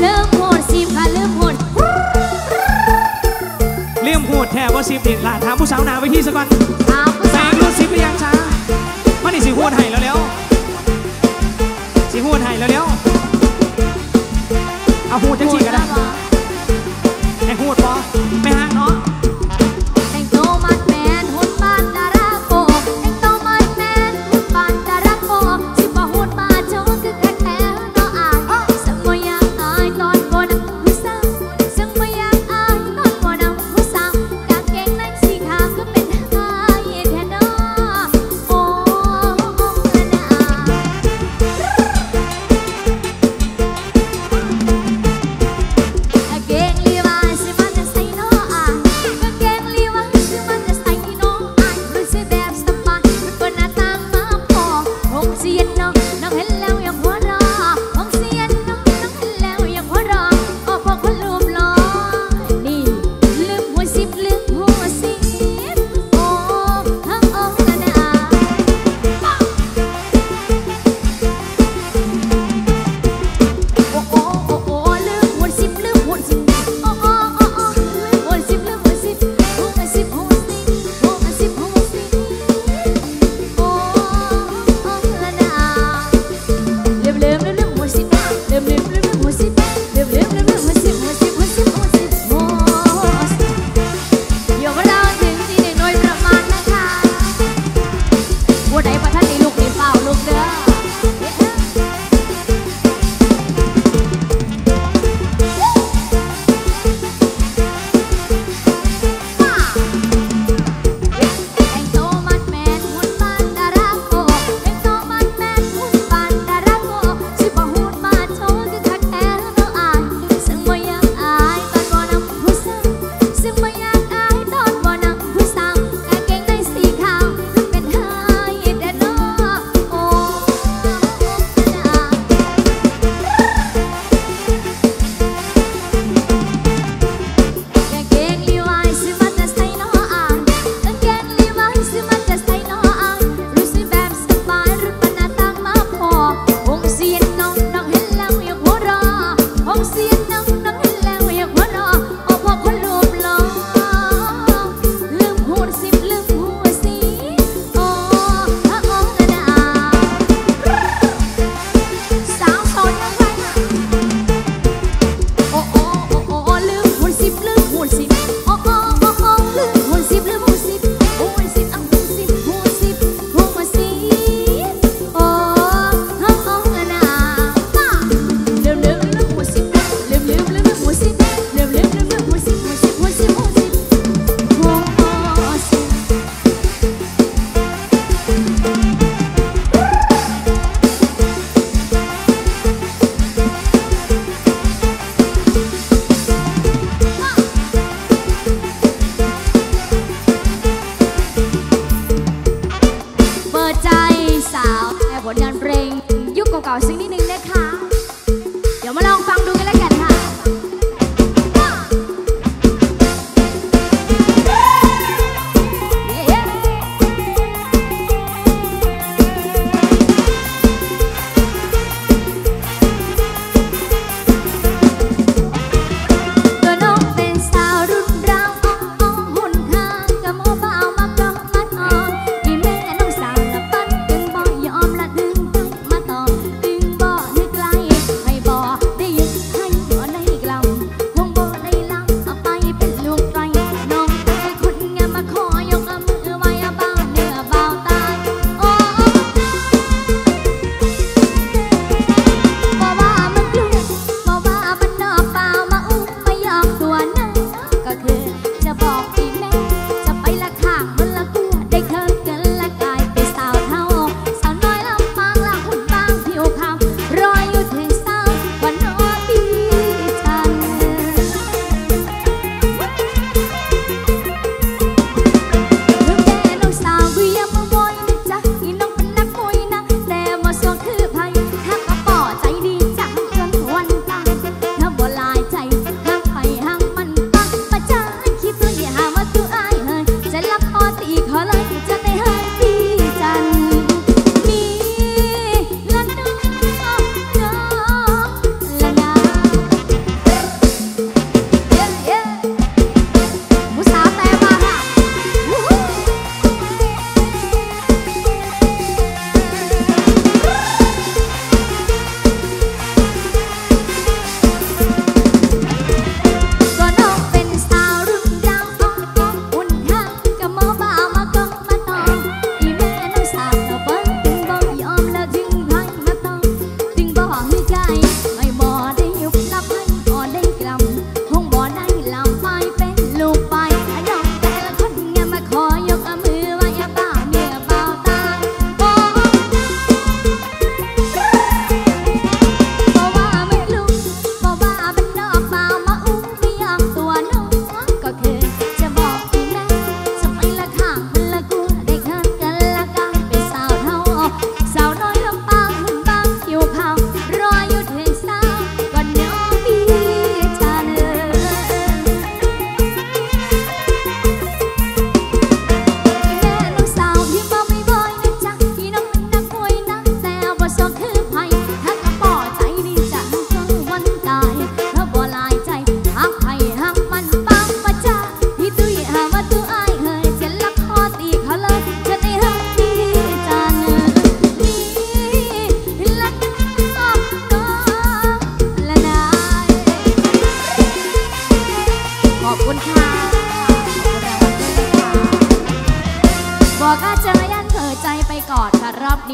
เริ่มโหดสิบค่ะเริ่มโหดเริ่มโหดแทบว่าสิบเด็กหลานถามผู้สาวหนาวไปที่สักวันเอาสารุ่สิบไปยังช้ามันนี่สิโหดไห้แล้วแล้วสิโหดไห้แล้วแล้วเอาโหดจังสิ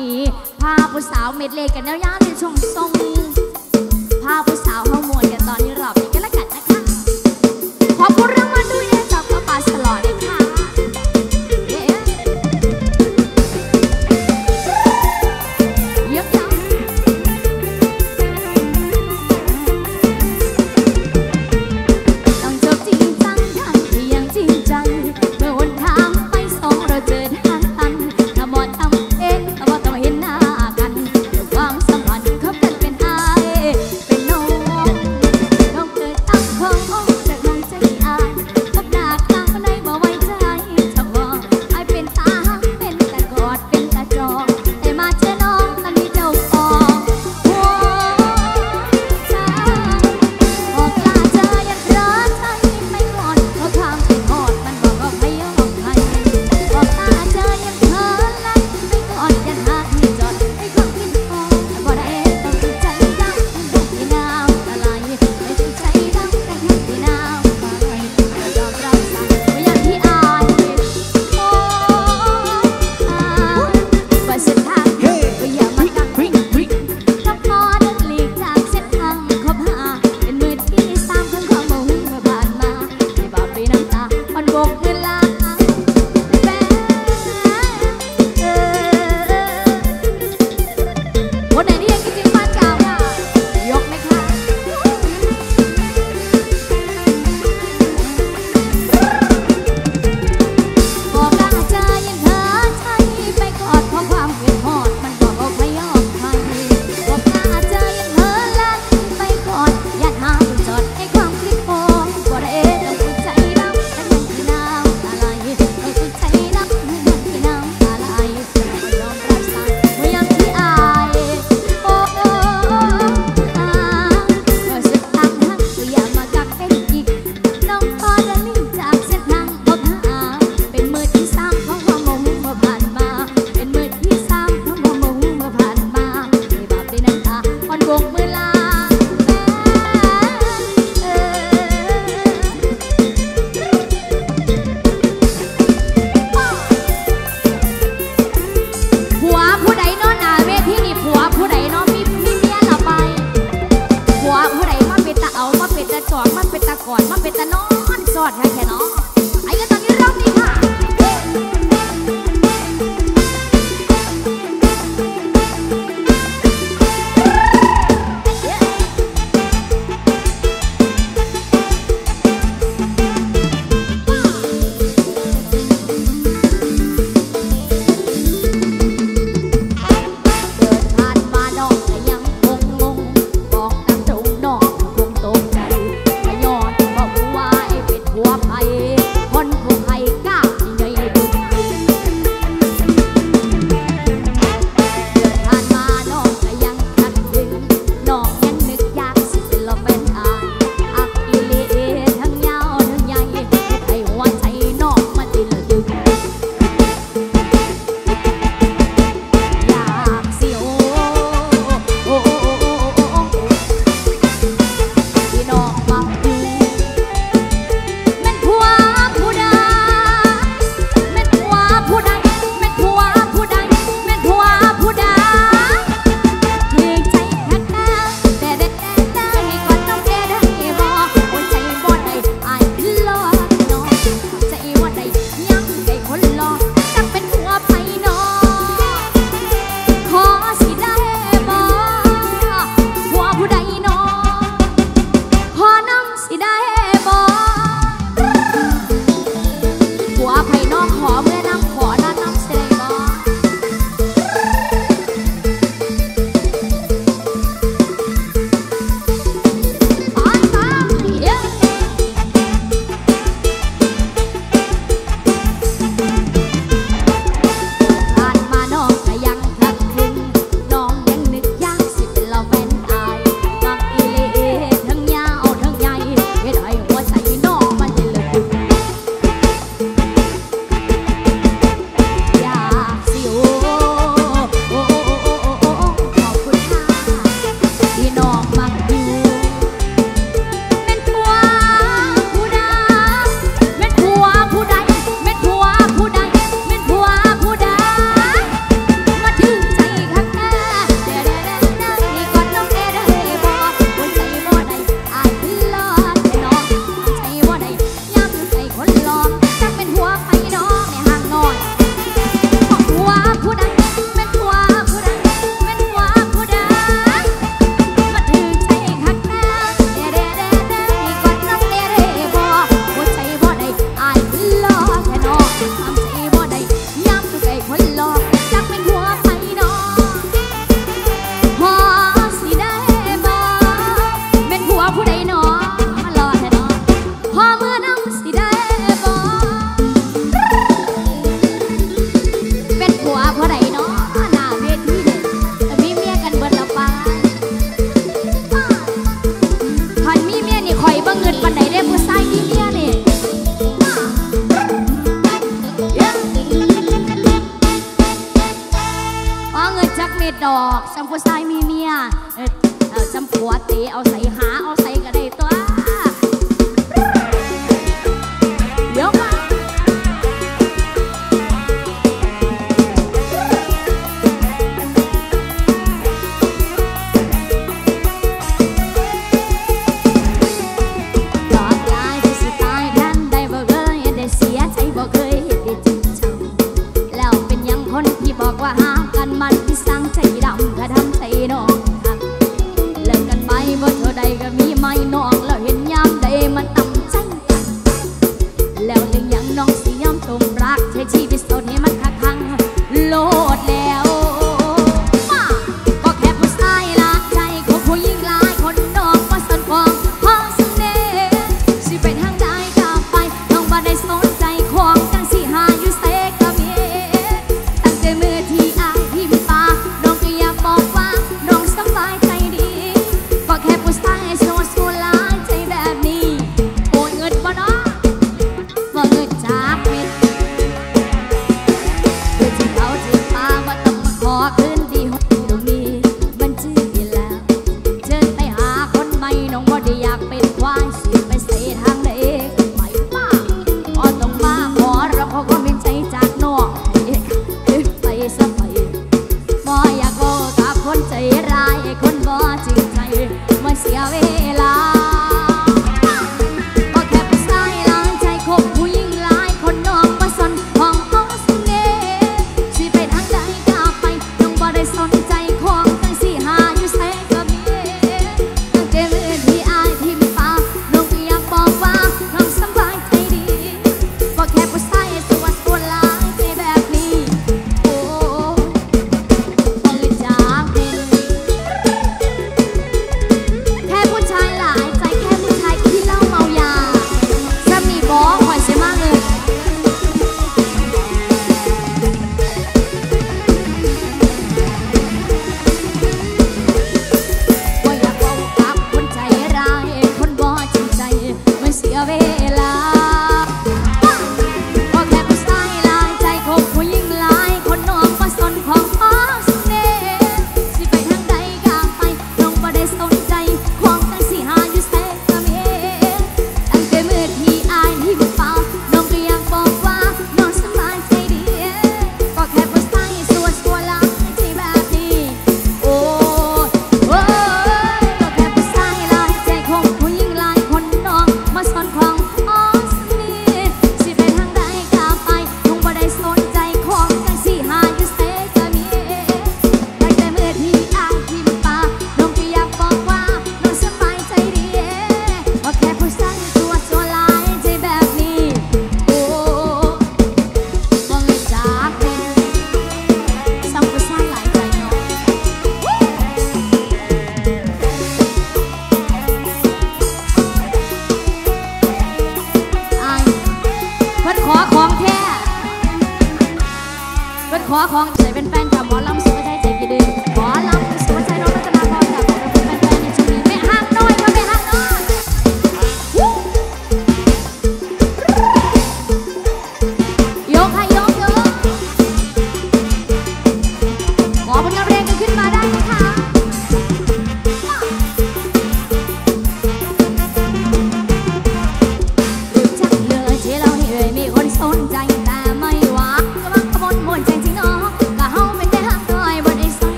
นี้พาผู้สาวเม็ดเล็กกันแล้วย่าในช่วงทรงภาพผู้สาวเข้ามวลกันตอนนี้รับ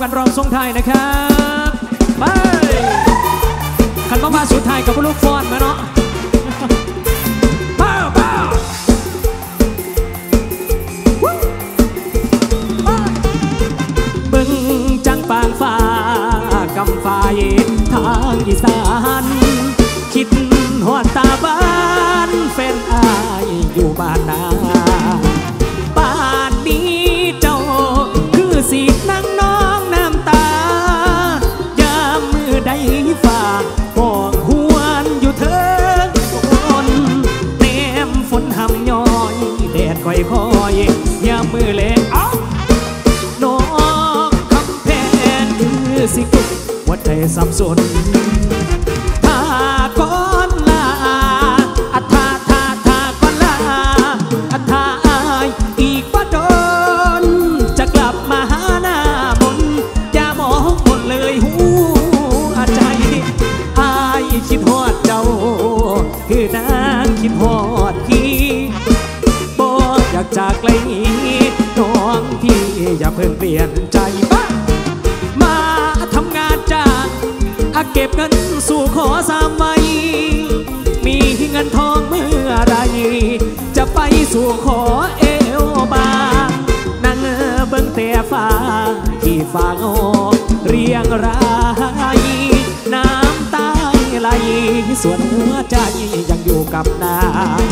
กันร้องทรงไทยนะครับ สับสน ขอสามไว้ มีเงินทองเมื่อไร จะไปสู่ขอเอวบา นั่งเบิ้งเต่ฟ้าที่ฟ้าโงเรียงรายน้ำตาไหลส่วนหัวใจยังอยู่กับนาง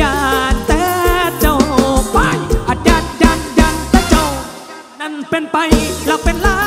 ญาติแต่เจ้าไปอาจารย์ยันยันแต่เจ้า นั่นเป็นไปเราเป็นลา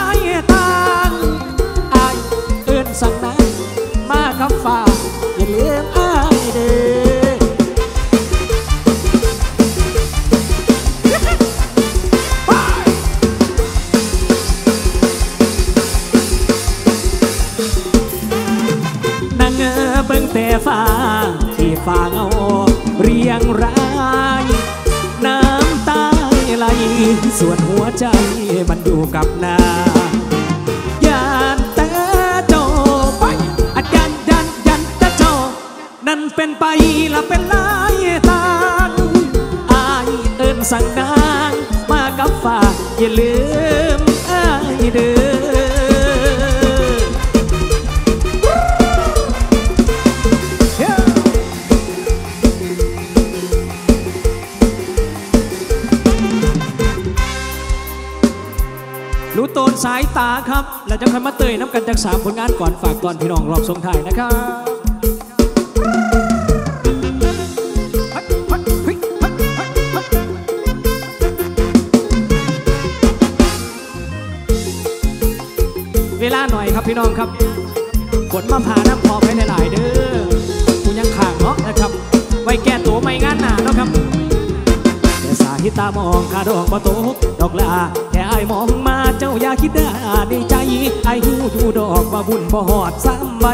แล้วจะค่อยมาเตยน้ำกันจากสามผลงานก่อนฝากตอนพี่น้องรอบสงถ่ายนะครับเวลาหน่อยครับพี่น้องครับกดมาผ่าน้ำพอไปหลายๆเด้อกูยังขางเนาะนะครับ ไว้แก้ตัวไม่งานหนาเนาะครับ แต่สาหิตามองคาดอกประตูดอกลาายมองมาเจ้าอย่าคิดได้ในใจไอ้หูอยู่ดอกว่าบุญบ่หอดซ้ำใบ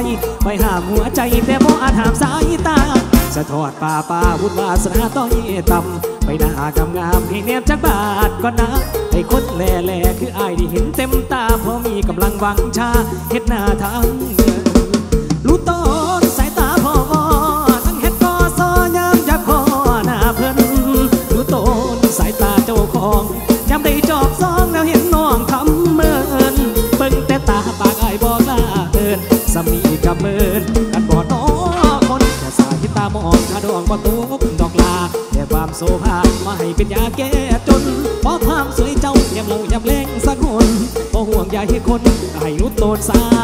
ไปห้ามหัวใจแต่บ่อาจหามสายตา สะทอดป่าป่าบุญวาสนาต้อยต่ำไปหน้างามงามให้แนบจักบาทก็นะไอ้คนแหล่แหล่คือไอาที่เห็นเต็มตาพอมีกำลังวังชาเฮ็ดหน้าทาง forçar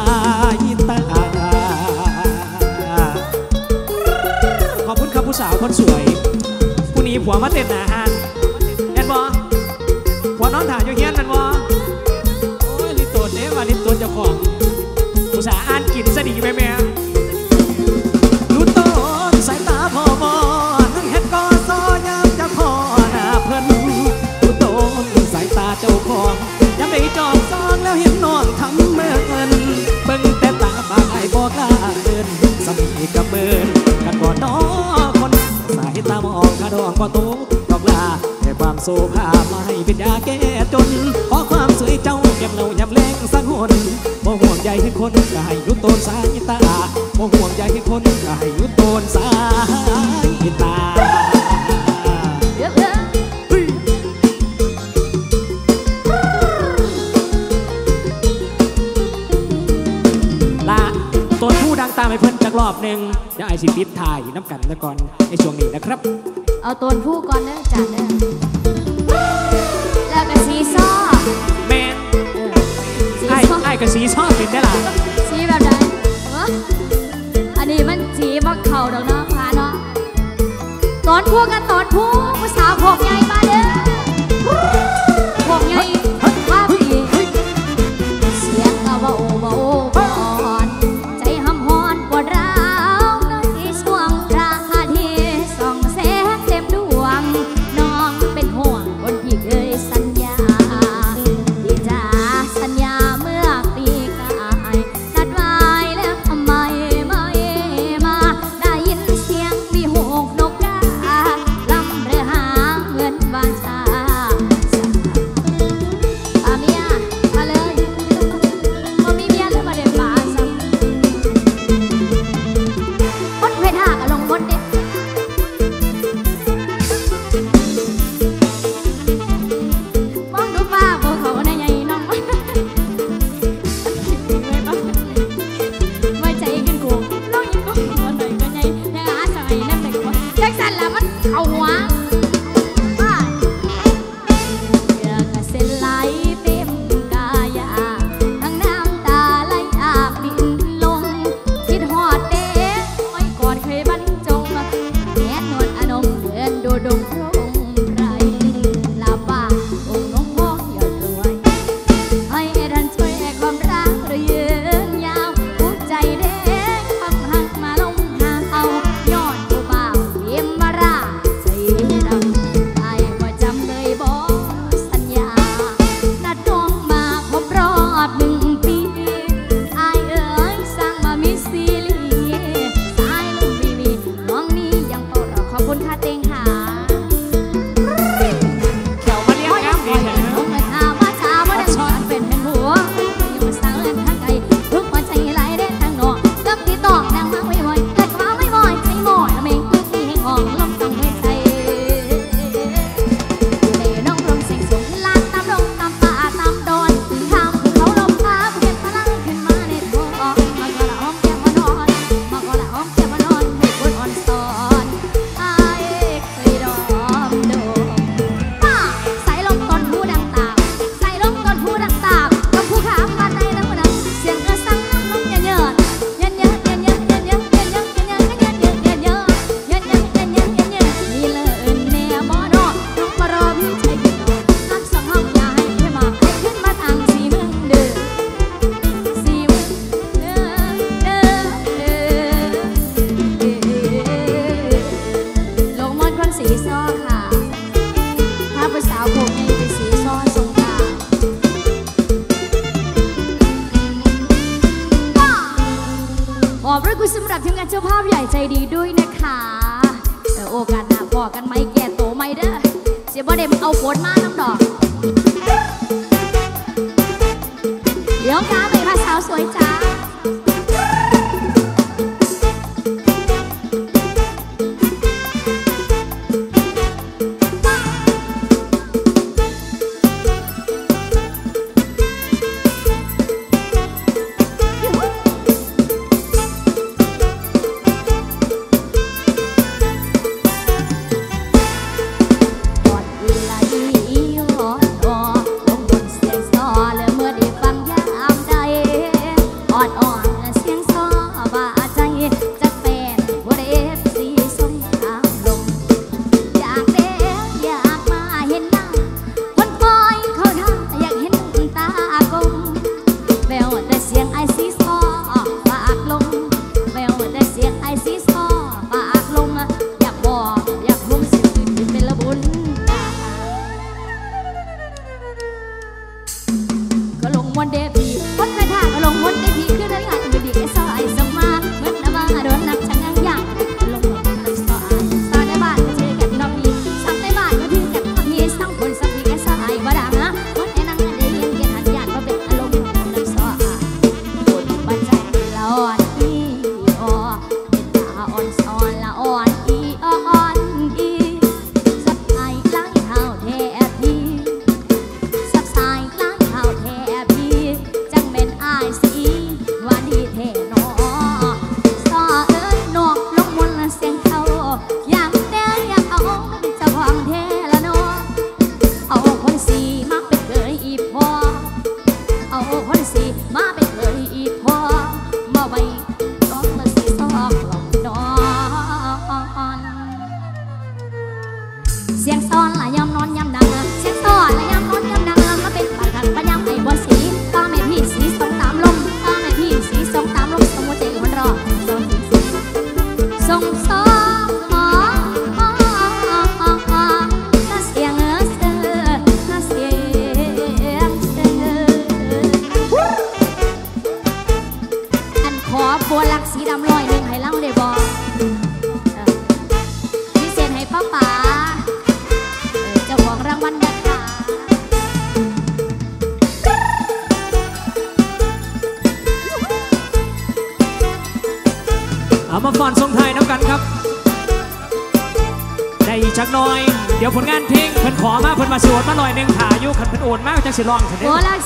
คนก็ให้ยุตนสายตาบ่ห่วงใยคนก็ให้ยุตนสายตาตนผู้ดังตามไปเพิ่นจักรอบหนึ่งเยวไอซิปิดถ่ายน้ำกันละก่อนในช่วงนี้นะครับ เอาตนผู้ก่อนเนื่องจาก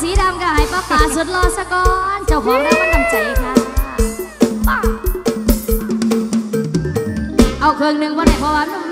สีดำก็บไอ้ป้าป่าสุดรอสะก่อน เจ้าของแล้วมันนำใจค่ะเอาเครื่องหนึ่งวันไหนพอวัน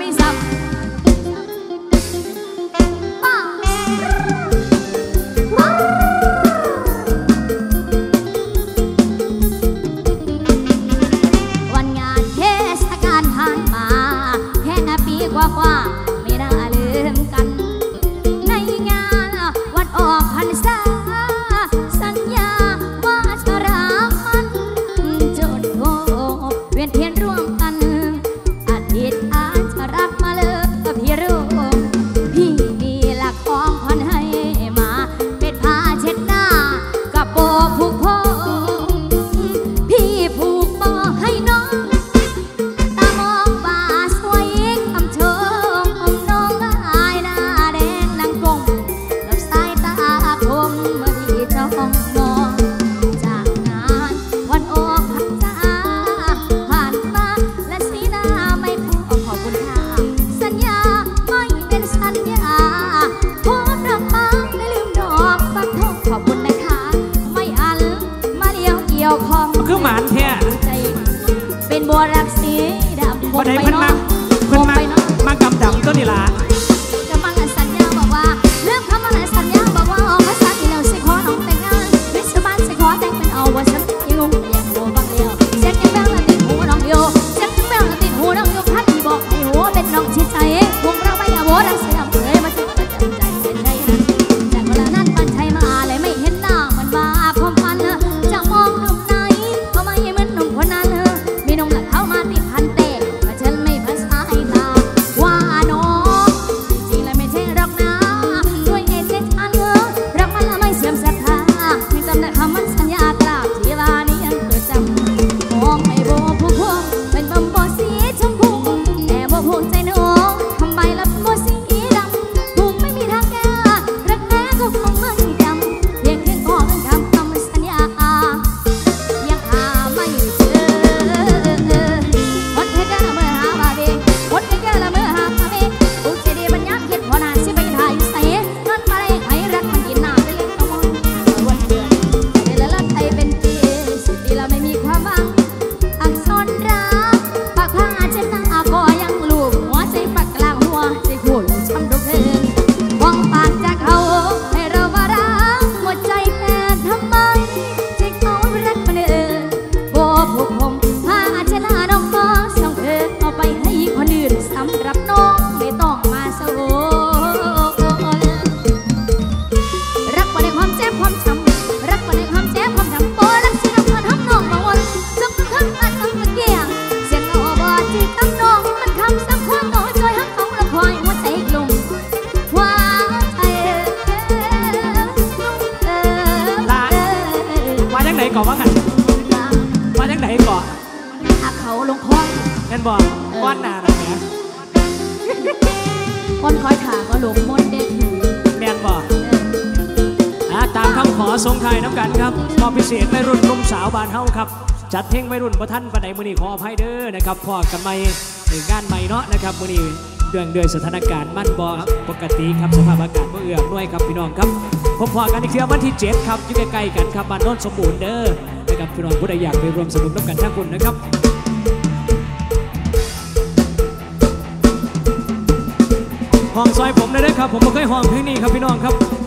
บ่รักสีดำบ่ได้พนัก ว่าจังไหนก่อนหักเขาลงคอนแม่นบอกก้อนหนาหน่อยแหมคนคอยถามก็หลงมนต์เด็ดหูแม่นบอกเอออ่าตามคำขอทรงไทายน้ำกันครับมอบพิเศษไม่รุ่นนุ่มสาวบานเฮาครับจัดเพลงไม่รุ่นประท่านประใดมือนี้ขออภัยเด้อนะครับพอกันไม่ในงานใหม่เนาะนะครับมือนี้เดือนเดือนสถานการณ์มั่นบอครับปกติครับสภาพอากาศบ่เอื้อด้วยครับพี่น้องครับ พบพอกันอีกเทื่อวันที่ 7 ครับอยู่ใกล้ๆกันครับบ้านโน้นสมบูรณ์เด้อนะครับพี่น้องผู้ใดอยากไปรวมสนุกน้ำกันทั้งคุณนะครับห้องซอยผมเลยนะครับ ผมบ่เคยห้องเพลงนี้ครับพี่น้องครับ